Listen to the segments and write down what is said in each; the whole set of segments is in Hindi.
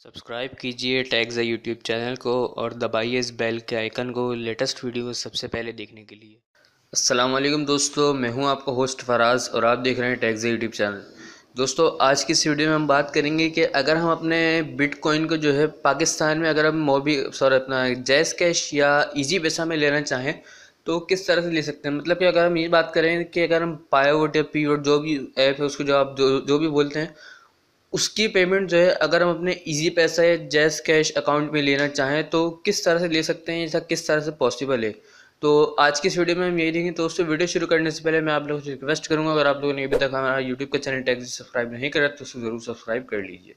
सब्सक्राइब कीजिए टैग्स यूट्यूब चैनल को और दबाइए इस बेल के आइकन को लेटेस्ट वीडियो सबसे पहले देखने के लिए। अस्सलाम वालेकुम दोस्तों, मैं हूँ आपका होस्ट फराज और आप देख रहे हैं टैग्स यूट्यूब चैनल। दोस्तों, आज की इस वीडियो में हम बात करेंगे कि अगर हम अपने बिटकॉइन को जो है पाकिस्तान में अगर हम मोबी, सॉरी, अपना जैस कैश या ईजी पैसा में लेना चाहें तो किस तरह से ले सकते हैं? मतलब कि अगर हम ये बात करें कि अगर हम पायोट या पीओट जो भी ऐप है, उसको जो आप जो जो भी बोलते हैं उसकी पेमेंट जो है, अगर हम अपने इजी पैसा या जैस कैश अकाउंट में लेना चाहें तो किस तरह से ले सकते हैं या किस तरह से पॉसिबल है? तो आज की इस वीडियो में हम यही देखेंगे। उससे वीडियो शुरू करने से पहले मैं आप लोगों से रिक्वेस्ट करूँगा, अगर आप लोगों ने अभी तक हमारा यूट्यूब का चैनल टैक्स सब्सक्राइब नहीं करा तो उसको ज़रूर सब्सक्राइब कर लीजिए।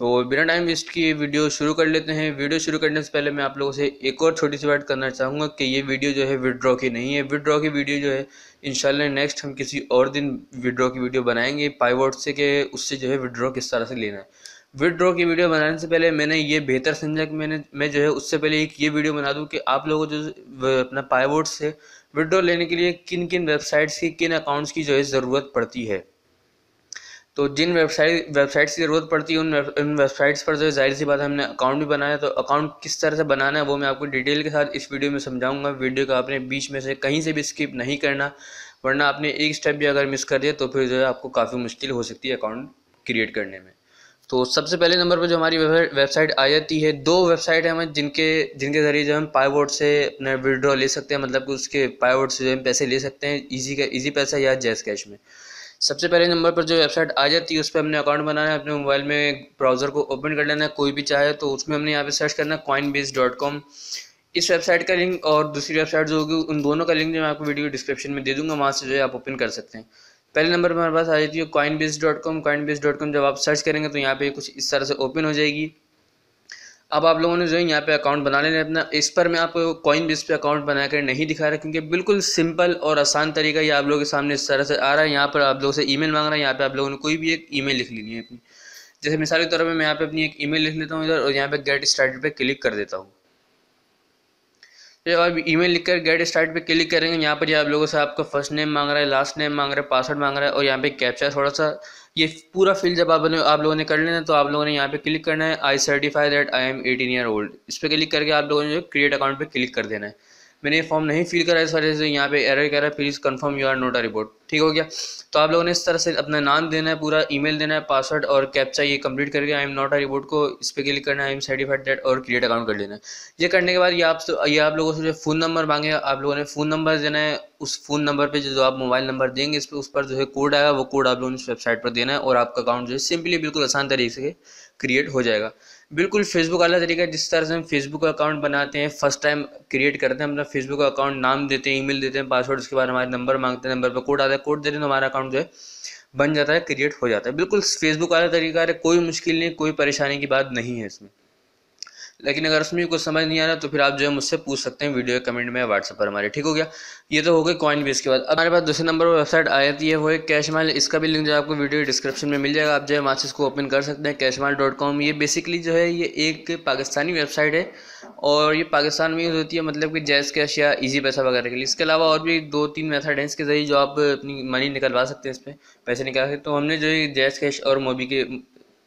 तो बिना टाइम वेस्ट किए वीडियो शुरू कर लेते हैं। वीडियो शुरू करने से पहले मैं आप लोगों से एक और छोटी सी बात करना चाहूँगा कि ये वीडियो जो है विदड्रॉ की नहीं है। विदड्रॉ की वीडियो जो है, इंशाल्लाह नेक्स्ट हम किसी और दिन विदड्रॉ की वीडियो बनाएँगे। पाईवॉट से कि उससे जो है विदड्रॉ किस तरह से लेना है। विदड्रॉ की वीडियो बनाने से पहले मैंने ये बेहतर समझा कि मैंने, मैं जो है उससे पहले एक ये वीडियो बना दूँ कि आप लोगों जो अपना पाईवॉट से विदड्रॉ लेने के लिए किन किन वेबसाइट्स की, किन अकाउंट्स की जो है ज़रूरत पड़ती है। तो जिन वेबसाइट वेबसाइट्स की ज़रूरत पड़ती है, उन उन वेबसाइट्स पर जो ज़ाहिर सी बात है हमने अकाउंट भी बनाया तो अकाउंट किस तरह से बनाना है वो मैं आपको डिटेल के साथ इस वीडियो में समझाऊँगा। वीडियो को आपने बीच में से कहीं से भी स्किप नहीं करना, वरना आपने एक स्टेप भी अगर मिस कर दिया तो फिर जो है आपको काफ़ी मुश्किल हो सकती है अकाउंट क्रिएट करने में। तो सबसे पहले नंबर पर जो हमारी वेबसाइट आ जाती है, दो वेबसाइट है हमें जिनके जिनके ज़रिए जो हम पाईवोट से अपना विड्रॉ ले सकते हैं मतलब कि उसके पाईवोट से जो हम पैसे ले सकते हैं ईजी का ईजी पैसा या जैस कैश में। सबसे पहले नंबर पर जो वेबसाइट आ जाती है, उस पर हमने अकाउंट बनाना है, अपने मोबाइल में ब्राउज़र को ओपन कर लेना है, कोई भी चाहे तो उसमें हमने यहाँ पे सर्च करना है कॉइन बेस डॉट कॉम इस वेबसाइट का लिंक और दूसरी वेबसाइट जो होगी, उन दोनों का लिंक जो मैं आपको वीडियो डिस्क्रिप्शन में दे दूँगा, वहाँ से जो है आप ओपन कर सकते हैं। पहले नंबर पर हमारे पास आ जाती है Coinbase dot com Coinbase dot com जब आप सर्च करेंगे तो यहाँ पे कुछ इस तरह से ओपन हो जाएगी। अब आप लोगों ने जो है यहाँ पे अकाउंट बना लेना अपना। इस पर मैं आपको कॉइन बेस पे अकाउंट बनाकर नहीं दिखा रहा, क्योंकि बिल्कुल सिंपल और आसान तरीका ये आप लोगों के सामने इस तरह से आ रहा है। यहाँ पर आप लोगों से ईमेल मांग रहा है, यहाँ पे आप लोगों ने कोई भी एक ईमेल लिख लेनी है अपनी। जैसे मिसाल के तौर पर मैं यहाँ पे अपनी एक ईमेल लिख लेता हूँ इधर और यहाँ पर गेट स्टार्ट पर क्लिक कर देता हूँ। आप ईमेल लिखकर गेट स्टार्ट पे क्लिक करेंगे, यहाँ पर आप लोगों से आपका फ़र्स्ट नेम मांग रहा है लास्ट नेम मांग रहा है पासवर्ड मांग रहा है, और यहाँ पे कैप्चा थोड़ा सा ये पूरा फिल जब आप आप लोगों ने कर लेना है तो आप लोगों ने यहाँ पे क्लिक करना है I certify that I am eighteen year old इस पर क्लिक करके आप लोगों ने जो क्रिएट अकाउंट पर क्लिक कर देना है। मैंने ये फॉर्म नहीं फिल करा इस वजह से यहाँ पे एरर कह रहा है please confirm you are not a robot ठीक हो गया? तो आप लोगों ने इस तरह से अपना नाम देना है, पूरा ईमेल देना है पासवर्ड और कैप्चा ये कंप्लीट करके I am not a robot को इस पर क्लिक करना है आई एम सर्टिफाइड डेट और क्रिएट अकाउंट कर लेना है। ये करने के बाद ये आप ये आप लोगों से जो फ़ोन नंबर मांगे, आप लोगों ने फ़ोन नंबर देना है, उस फ़ोन नंबर पर जो आप मोबाइल नंबर देंगे, इस पर उस पर जो है कोड आएगा, वो कोड आप लोगों ने वेबसाइट पर देना है और आपका अकाउंट जो है सिंपली बिल्कुल आसान तरीके से क्रिएट हो जाएगा। बिल्कुल फेसबुक वाला तरीका जिस तरह से हम फेसबुक का अकाउंट बनाते हैं फ़र्स्ट टाइम क्रिएट करते हैं, अपना फेसबुक का अकाउंट नाम देते हैं ईमेल देते हैं पासवर्ड उसके बाद हमारे नंबर मांगते हैं नंबर पर कोड आता है कोड देते हैं तो हमारा अकाउंट जो है बन जाता है क्रिएट हो जाता है। बिल्कुल फेसबुक वाला तरीका है कोई मुश्किल नहीं, कोई परेशानी की बात नहीं है इसमें। लेकिन अगर उसमें कुछ समझ नहीं आ रहा तो फिर आप जो है मुझसे पूछ सकते हैं वीडियो कमेंट में व्हाट्सएप पर हमारे, ठीक हो गया? ये तो हो गए कॉइन बेस के बाद। अब हमारे पास दूसरे नंबर पर वेबसाइट आ जाती है वो है कैश माल इसका भी लिंक जो आपको वीडियो डिस्क्रिप्शन में मिल जाएगा। आप जो है वहाँ से इसको ओपन कर सकते हैं कैश माल डॉट कॉम ये बेसिकली जो है, ये एक पाकिस्तानी वेबसाइट है और ये पाकिस्तान में यूज़ होती है मतलब कि जैस कैश या ईजी पैसा वगैरह के लिए। इसके अलावा और भी दो तीन मेथड हैं इसके ज़रिए जो आप अपनी मनी निकलवा सकते हैं इस पर पैसे निकाल सकते तो हमने जो है जैस कैश और मोबी के,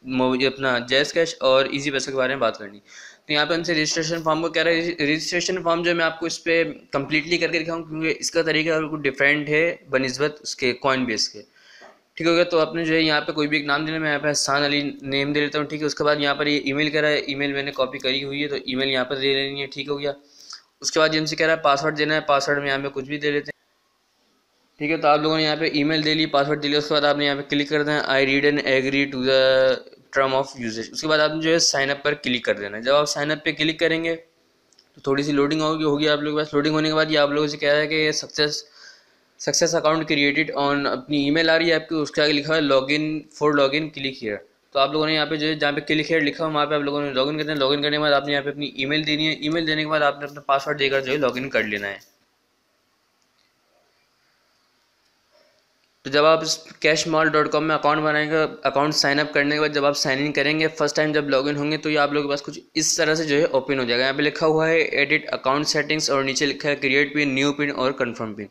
मोबी अपना जैस कैश और ईजी पैसा के बारे में बात करनी। तो यहाँ पे उनसे रजिस्ट्रेशन फॉर्म को कह रहा है रजिस्ट्रेशन फॉर्म जो मैं आपको इस पर कम्प्लीटली करके दिखाऊँ, क्योंकि इसका तरीका बिल्कुल डिफरेंट है, बनस्बत उसके कॉइन बेस के। ठीक हो गया? तो आपने जो है यहाँ पे कोई भी एक नाम देना मैं यहाँ पे हसान अली नेम दे लेता हूँ, ठीक है? उसके बाद यहाँ पर ये ईमेल कह रहा है ईमेल मैंने कॉपी करी हुई है तो ईमेल यहाँ पर दे लेनी है, ठीक हो गया? उसके बाद जिनसे कह रहा है पासवर्ड देना है पासवर्ड में यहाँ पे कुछ भी दे लेते हैं। ठीक है? तो आप लोगों ने यहाँ पे ईमेल दे ली पासवर्ड दे लिया उसके बाद आपने यहाँ पे क्लिक कर देना I read and agree to the term of usage उसके बाद आपने जो है साइन अप पर क्लिक कर देना। जब आप साइन अप पे क्लिक करेंगे तो थोड़ी सी लोडिंग होगी होगी आप लोगों के पास। लोडिंग होने के बाद ये आप लोगों से कह रहा है कि success success account created on अपनी ईमेल आ रही है आपकी। उसके आगे लिखा है log in for log in click here तो आप लोगों ने यहाँ पे जो है, जहाँ पे क्लिक हियर लिखा है, वहाँ पे आप लोगों ने लॉगिन करना है। लॉगिन करने के बाद आपने यहाँ पे अपनी ईमेल देनी है। ईमेल देने के बाद आपने अपना पासवर्ड देकर जो है लॉगिन कर लेना है। तो जब आप कैश मॉल डॉट कॉम में अकाउंट बनाएँगे अकाउंट साइन अप करने के बाद जब आप साइन इन करेंगे फ़र्स्ट टाइम जब लॉगिन होंगे तो ये आप लोगों के पास कुछ इस तरह से जो है ओपन हो जाएगा। यहाँ पे लिखा हुआ है एडिट अकाउंट सेटिंग्स और नीचे लिखा है क्रिएट पिन न्यू पिन और कन्फर्म पिन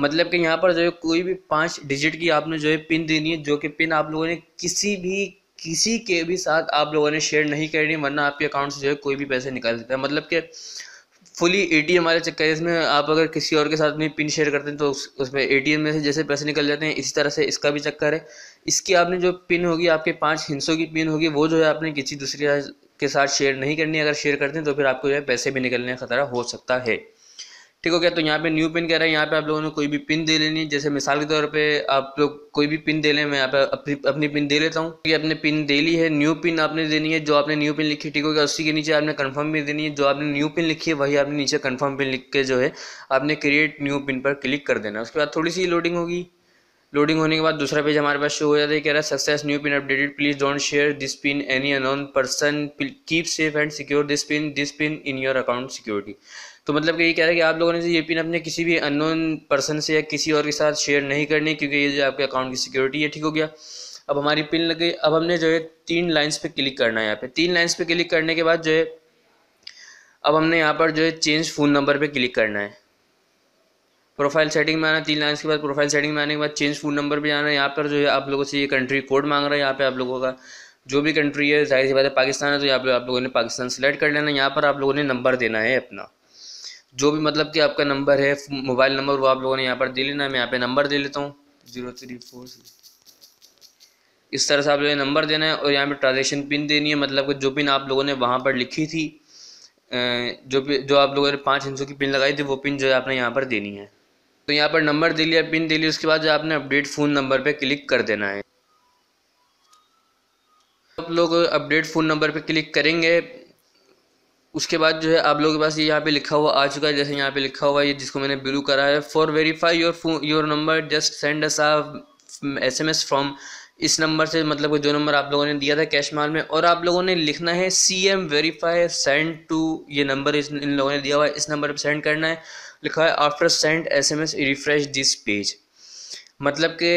मतलब कि यहाँ पर जो है कोई भी पाँच डिजिट की आपने जो है पिन देनी है, जो कि पिन आप लोगों ने किसी भी, किसी के भी साथ आप लोगों ने शेयर नहीं करनी, वरना आपके अकाउंट से जो है कोई भी पैसे निकाल सकता है। मतलब कि फुली ए टी एम वाले चक्कर है, इसमें आप अगर किसी और के साथ में पिन शेयर करते हैं तो उस, उसमें एम में से जैसे पैसे निकल जाते हैं, इसी तरह से इसका भी चक्कर है। इसकी आपने जो पिन होगी, आपके पाँच हिंसों की पिन होगी, वो जो है आपने किसी दूसरे के साथ शेयर नहीं करनी, अगर शेयर करते हैं तो फिर आपको जो है पैसे भी निकलने का खतरा हो सकता है। ठीक हो गया तो यहाँ पे न्यू पिन कह रहा है, यहाँ पे आप लोगों ने कोई भी पिन दे लेनी है। जैसे मिसाल के तौर पे आप लोग कोई भी पिन दे लें, मैं यहाँ पे अपनी अपनी पिन दे लेता हूँ। कि आपने पिन दे ली है न्यू पिन आपने देनी है, जो आपने न्यू पिन लिखी ठीक हो गया, उसी के नीचे आपने कन्फर्म पिन देनी है, जो आपने न्यू पिन लिखी है, वही आपने नीचे कन्फर्म पिन लिख के जो है, आपने क्रिएट न्यू पिन पर क्लिक कर देना उसके बाद थोड़ी सी लोडिंग होगी। लोडिंग होने के बाद दूसरा पेज हमारे पास शो हो जाता है, कह रहा है success new pin updated please don't share this pin any unknown person keep safe and secure this pin this pin in your account security तो मतलब कि ये कह रहा है कि आप लोगों ने ये पिन अपने किसी भी अननोन पर्सन से या किसी और के साथ शेयर नहीं करनी, क्योंकि ये जो आपके अकाउंट की सिक्योरिटी है, ठीक हो गया। अब हमारी पिन लग गई। अब हमने जो है तीन लाइन्स पे क्लिक करना है यहाँ पे। तीन लाइन्स पे क्लिक करने के बाद जो है, अब हमने यहाँ पर जो है चेंज फ़ोन नंबर पे क्लिक करना है। प्रोफ़ाइल सेटिंग में आना, तीन लाइन्स के बाद प्रोफ़ाइल सेटिंग में आने के बाद चेंज फ़ोन नंबर पे आना है। यहाँ पर जो है आप लोगों से ये कंट्री कोड मांग रहा है। यहाँ पे आप लोगों का जो भी कंट्री है, ज़ाहिर सी बात है, पाकिस्तान है तो यहाँ पर आप लोगों ने पाकिस्तान सेलेक्ट कर लेना है। यहाँ पर आप लोगों ने नंबर देना है अपना। जो भी मतलब कि आपका नंबर है, मोबाइल नंबर वो आप लोगों ने यहाँ पर दे लेना, मैं यहाँ पे नंबर दे लेता हूँ। ज़ीरो थ्री फोर इस तरह से आप लोगों ने नंबर देना है और यहाँ पे ट्रांजेक्शन पिन देनी है मतलब कि जो पिन आप लोगों ने वहाँ पर लिखी थी जो जो आप लोगों ने पाँच इंचों की पिन लगाई थी, वो पिन जो है आपने यहाँ पर देनी है। तो यहाँ पर नंबर दे लिया, पिन दे लिया, उसके बाद जो आपने अपडेट फ़ोन नंबर पर क्लिक कर देना है। आप लोग अपडेट फ़ोन नंबर पर क्लिक करेंगे उसके बाद जो है आप लोगों के पास ये यहाँ पे लिखा हुआ आ चुका है, जैसे यहाँ पे लिखा हुआ है, ये जिसको मैंने ब्लू करा है। For verify your your number just send us a S M S from इस नंबर से मतलब जो नंबर आप लोगों ने दिया था कैश माल में, और आप लोगों ने लिखना है C M verify send to ये नंबर इस, इन लोगों ने दिया हुआ है, इस नंबर पर सेंड करना है। लिखा है after send S M S refresh this page मतलब कि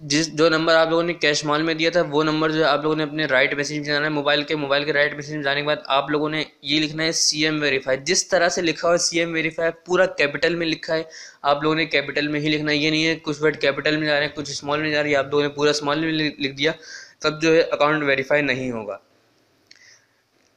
जिस, जो नंबर आप लोगों ने कैश मॉल में दिया था, वो नंबर जो आप लोगों ने अपने राइट मैसेज में जाना है मोबाइल के मोबाइल के राइट मैसेज में जाने के बाद आप लोगों ने ये लिखना है सी एम वेरीफाई जिस तरह से लिखा हुआ सी एम वेरीफाई पूरा कैपिटल में लिखा है, आप लोगों ने कैपिटल में ही लिखना है। ये नहीं है, कुछ वर्ड कैपिटल में जा रहे हैं, कुछ स्मॉल में जा रही है आप लोगों ने पूरा स्मॉल में लिख दिया, तब जो है अकाउंट वेरीफाई नहीं होगा।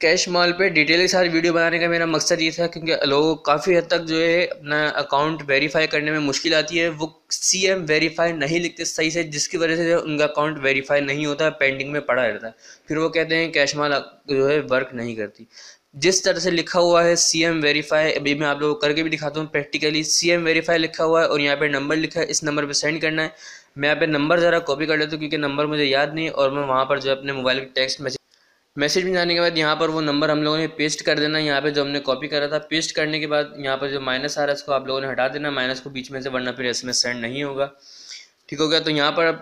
कैश मॉल पे डिटेल के साथ वीडियो बनाने का मेरा मकसद ये था क्योंकि लोगों काफ़ी हद तक जो है अपना अकाउंट वेरीफाई करने में मुश्किल आती है। वो सी एम वेरीफाई नहीं लिखते सही से, जिसकी वजह से उनका अकाउंट वेरीफाई नहीं होता पेंडिंग में पड़ा रहता। है फिर वो कहते हैं कैश मॉल जो है वर्क नहीं करती। जिस तरह से लिखा हुआ है सी एम वेरीफाई अभी मैं आप लोगों को करके भी दिखाता हूँ प्रैक्टिकली सी एम वेरीफाई लिखा हुआ है और यहाँ पे नंबर लिखा है, इस नंबर पे सेंड करना है। मैं यहाँ पे नंबर ज़रा कॉपी कर लेता हूँ क्योंकि नंबर मुझे याद नहीं और मैं वहाँ पर जो अपने मोबाइल के टेक्स्ट मैसेज मैसेज में जाने के बाद यहाँ पर वो नंबर हम लोगों ने पेस्ट कर देना यहाँ पे जो हमने कॉपी करा था। पेस्ट करने के बाद यहाँ पर जो माइनस आ रहा है उसको आप लोगों ने हटा देना। माइनस को बीच में से, वरना फिर एस सेंड नहीं होगा। ठीक हो गया? तो यहाँ पर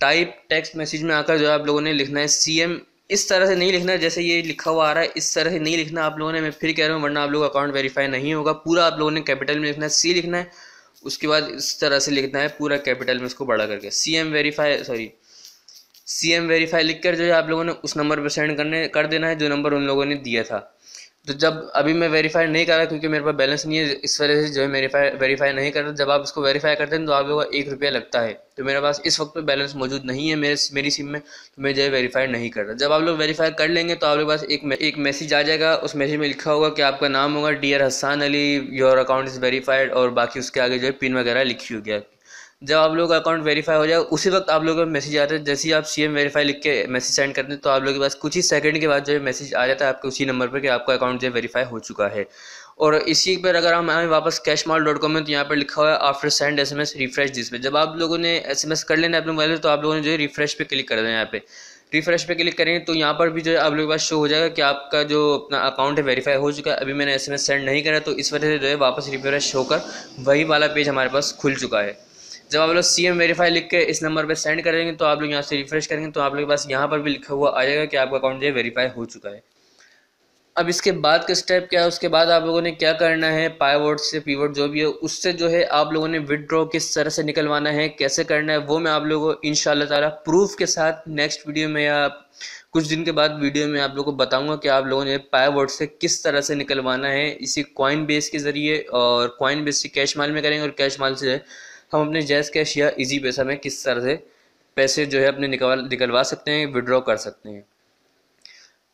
टाइप टेक्स्ट मैसेज में आकर जो आप लोगों ने लिखना है सी एम इस तरह से नहीं लिखना, जैसे ये लिखा हुआ आ रहा है, इस तरह से नहीं लिखना आप लोगों ने। मैं फिर कह रहा हूँ, वरना आप लोग अकाउंट वेरीफाई नहीं होगा। पूरा आप लोगों ने कैपिटल में लिखना है सी लिखना है। उसके बाद इस तरह से लिखना है, पूरा कैपिटल में उसको बड़ा करके। C M verify sorry C M verify लिख कर जो है आप लोगों ने उस नंबर पर सेंड करने, कर देना है जो नंबर उन लोगों ने दिया था। तो जब अभी मैं वेरीफाई नहीं कर रहा क्योंकि मेरे पास बैलेंस नहीं है, इस वजह से जो है वेरीफाई वेरीफाई नहीं करता जब आप उसको वेरीफाई करते हैं तो आप लोगों का एक रुपया लगता है। तो मेरे पास इस वक्त पे बैलेंस मौजूद नहीं है मेरे, मेरी सिम में तो मैं जो है वेरीफाई नहीं करता जब आप लोग वेरीफाई कर लेंगे तो आप लोग पास एक एक मैसेज आ जाएगा। उस मैसेज में लिखा होगा कि आपका नाम होगा dear Hasan Ali your account is verified और बाकी उसके आगे जो है पिन वगैरह लिखी होगी आपकी। जब आप लोग का अकाउंट वेरीफाई हो जाए, उसी वक्त आप लोगों का मैसेज आता है। जैसे ही आप सी एम वेरीफाई लिख के मैसेज सेंड करते हैं तो आप लोगों के पास कुछ ही सेकंड के बाद जो है मैसेज आ जाता है, आपके उसी नंबर पर कि आपका अकाउंट जो है वेरीफाई हो चुका है। और इसी पर अगर हम आए वापस कैश मॉल डॉट कॉम में तो यहाँ पर लिखा हुआ है after send S M S refresh जिस पे जब आप लोगों ने एस एम एस कर लेना अपने मोबाइल तो आप लोगों ने जो है रिफ्रेश पे क्लिक कर देना यहाँ पे। रिफ्रेश पे क्लिक करेंगे तो यहाँ पर भी जो है आप लोगों के पास शो हो जाएगा कि आपका जो अपना अकाउंट है वेरीफाई हो चुका है। अभी मैंने एस एम एस सेंड नहीं करा तो इस वजह से जो है वापस रिफ्रेश होकर वही वाला पेज हमारे पास खुल चुका है। जब आप लोग सी एम वेरीफाई लिख के इस नंबर पर सेंड करेंगे तो आप लोग यहाँ से रिफ्रेश करेंगे तो आप लोग के पास यहाँ पर भी लिखा हुआ आ जाएगा कि आपका अकाउंट जो है वेरीफाई हो चुका है। अब इसके बाद का स्टेप क्या है? उसके बाद आप लोगों ने क्या करना है? पाईवर्ड से पीवर्ड जो भी है, उससे जो है आप लोगों ने विदड्रॉ किस तरह से निकलवाना है, कैसे करना है, वो मैं आप लोगों को इन ताला प्रूफ के साथ नेक्स्ट वीडियो में या कुछ दिन के बाद वीडियो में आप लोगों को बताऊँगा कि आप लोगों ने पाईवर्ड से किस तरह से निकलवाना है। इसी कॉइन बेस के ज़रिए और कॉइन बेस से कैश माल में करेंगे और कैश माल से हम अपने जैस कैश या इजी पैसा में किस तरह से पैसे जो है अपने निकल, निकलवा सकते हैं विड्रॉ कर सकते हैं।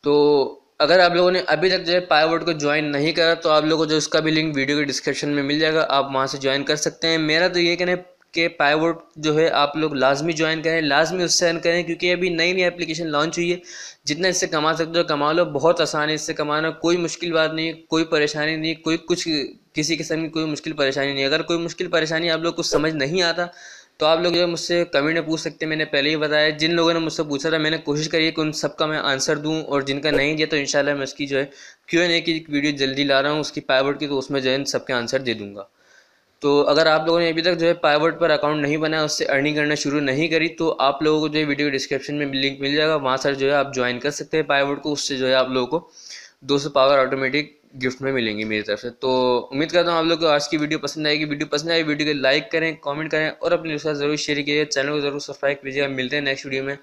तो अगर आप लोगों ने अभी तक जो है पाईवर्ड को ज्वाइन नहीं करा तो आप लोगों को जो उसका भी लिंक वीडियो के डिस्क्रिप्शन में मिल जाएगा, आप वहाँ से ज्वाइन कर सकते हैं। मेरा तो ये कहना है कि पाईवर्ड जो है आप लोग लाजमी ज्वाइन करें, लाजमी उससे अर्न करें, क्योंकि अभी नई नई एप्लीकेशन लॉन्च हुई है। जितना इससे कमा सकते हो, कमा लो, बहुत आसान है इससे कमाना, कोई मुश्किल बात नहीं कोई परेशानी नहीं कोई कुछ किसी किस्म की कोई मुश्किल परेशानी नहीं अगर कोई मुश्किल परेशानी आप लोग को समझ नहीं आता तो आप लोग जो है मुझसे कमेंट में पूछ सकते हैं। मैंने पहले ही बताया, जिन लोगों ने मुझसे पूछा था, मैंने कोशिश करी है कि उन सबका मैं आंसर दूँ, और जिनका नहीं दिया तो इंशाल्लाह मैं उसकी जो है क्यों एन की वीडियो जल्दी ला रहा हूँ, उसकी पाईवर्ड की तो उसमें जो है सबके आंसर दे दूँगा। तो अगर आप लोगों ने अभी तक जो है पाईवर्ड पर अकाउंट नहीं बनाया उससे अर्निंग करना शुरू नहीं करी तो आप लोगों को जो है वीडियो डिस्क्रिप्शन में लिंक मिल जाएगा। वहाँ सर जो है आप ज्वाइन कर सकते हैं पाईवर्ड को, उससे जो है आप लोगों को दो सौ पावर ऑटोमेटिक गिफ्ट में मिलेंगी मेरी तरफ़ से। तो उम्मीद करता हूँ आप लोग को आज की वीडियो पसंद आएगी। वीडियो पसंद आएगी वीडियो को लाइक करें कमेंट करें और अपने दोस्तों ज़रूर शेयर कीजिए चैनल को ज़रूर सब्सक्राइब कीजिएगा। मिलते हैं नेक्स्ट वीडियो में।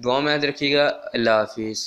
दुआ में याद रखिएगा। अल्लाह हाफिज़।